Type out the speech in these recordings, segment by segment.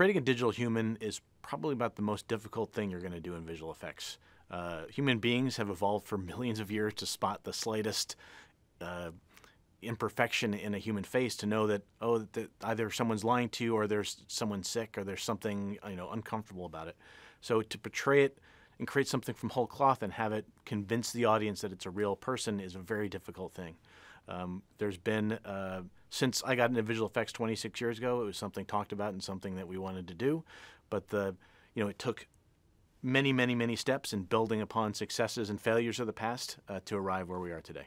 creating a digital human is probably about the most difficult thing you're going to do in visual effects. Uh, human beings have evolved for millions of years to spot the slightest uh, imperfection in a human face to know that oh that either someone's lying to you or there's someone sick or there's something you know uncomfortable about it. So to portray it and create something from whole cloth and have it convince the audience that it's a real person is a very difficult thing. Um, there's been uh, since I got into visual effects 26 years ago, it was something talked about and something that we wanted to do, but the you know it took many many many steps in building upon successes and failures of the past uh, to arrive where we are today.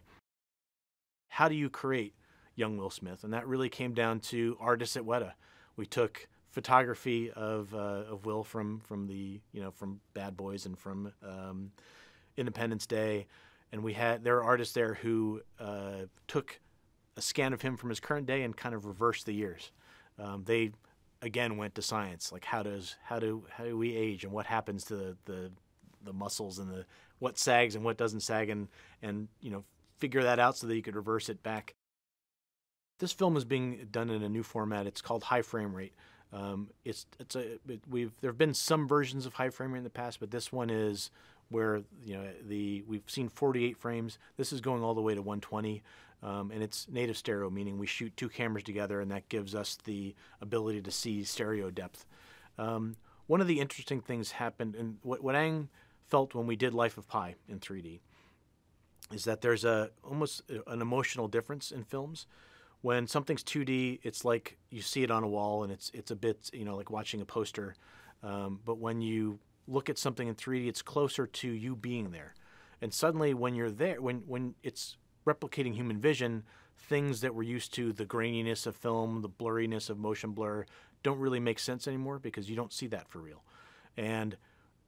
How do you create young Will Smith? And that really came down to artists at Weta. We took photography of uh, of Will from from the you know from Bad Boys and from um, Independence Day, and we had there are artists there who uh, took a scan of him from his current day and kind of reversed the years. Um, they again went to science, like how does how do how do we age and what happens to the the, the muscles and the what sags and what doesn't sag and and you know figure that out so that you could reverse it back. This film is being done in a new format. It's called high frame rate. Um, it's it's a it, we've there have been some versions of high frame rate in the past, but this one is where you know the we've seen 48 frames. This is going all the way to 120, um, and it's native stereo, meaning we shoot two cameras together, and that gives us the ability to see stereo depth. Um, one of the interesting things happened, and what, what Ang felt when we did Life of Pi in 3D, is that there's a almost an emotional difference in films when something's 2D, it's like you see it on a wall and it's it's a bit you know like watching a poster. Um, but when you look at something in 3D, it's closer to you being there. And suddenly, when you're there, when when it's replicating human vision, things that we're used to, the graininess of film, the blurriness of motion blur, don't really make sense anymore because you don't see that for real. And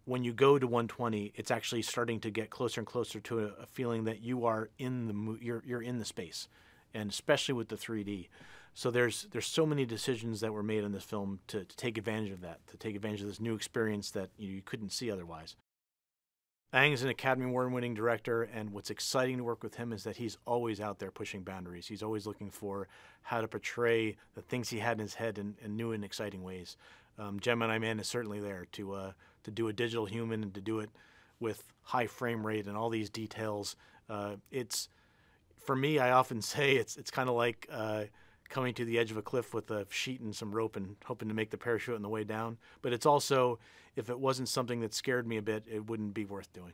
when you go to 120, it's actually starting to get closer and closer to a, a feeling that you are in the you're you're in the space and especially with the 3D. So there's there's so many decisions that were made in this film to, to take advantage of that, to take advantage of this new experience that you, know, you couldn't see otherwise. Ang is an Academy Award winning director, and what's exciting to work with him is that he's always out there pushing boundaries. He's always looking for how to portray the things he had in his head in, in new and exciting ways. Um, Gemini Man is certainly there to uh, to do a digital human and to do it with high frame rate and all these details. Uh, it's for me, I often say it's it's kind of like uh, coming to the edge of a cliff with a sheet and some rope and hoping to make the parachute on the way down. But it's also, if it wasn't something that scared me a bit, it wouldn't be worth doing.